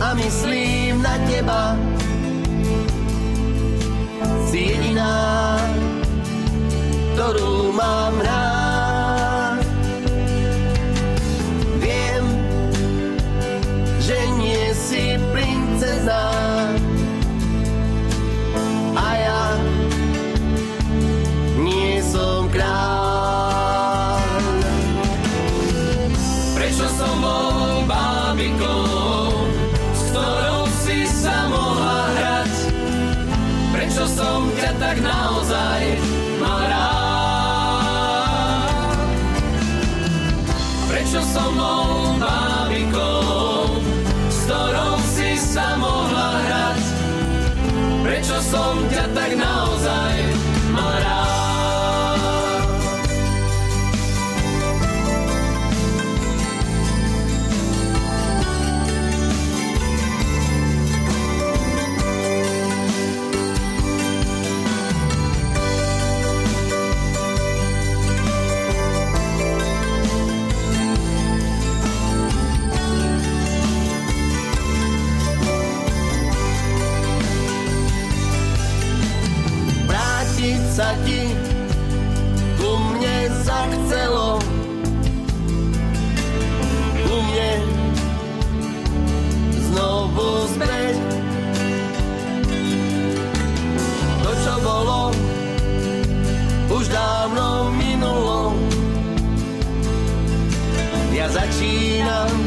a myslím na teba. Tak naozaj mal rád? Prečo som bol bábikou, s ktorou si sa mohla hrať? Prečo som ťa tak naozaj sa ti ku mne zachcelo. Ku mne znovu späť. To, čo bolo, už dávno minulo. Ja začínam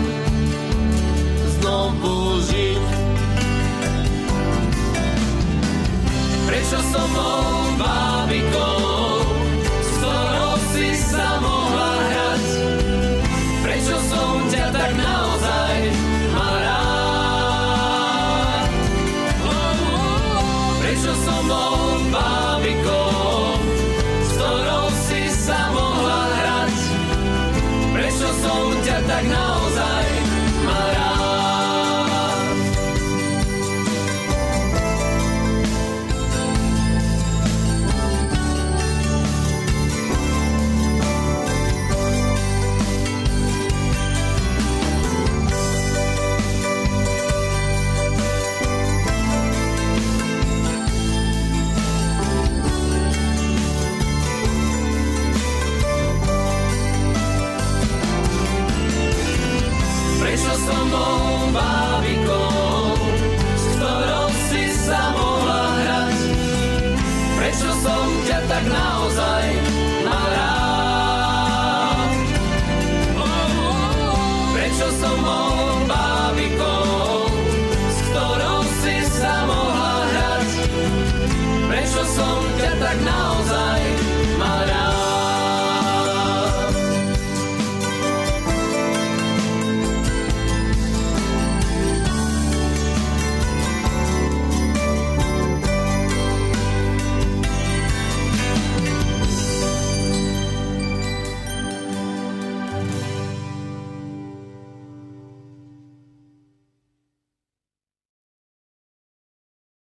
are not.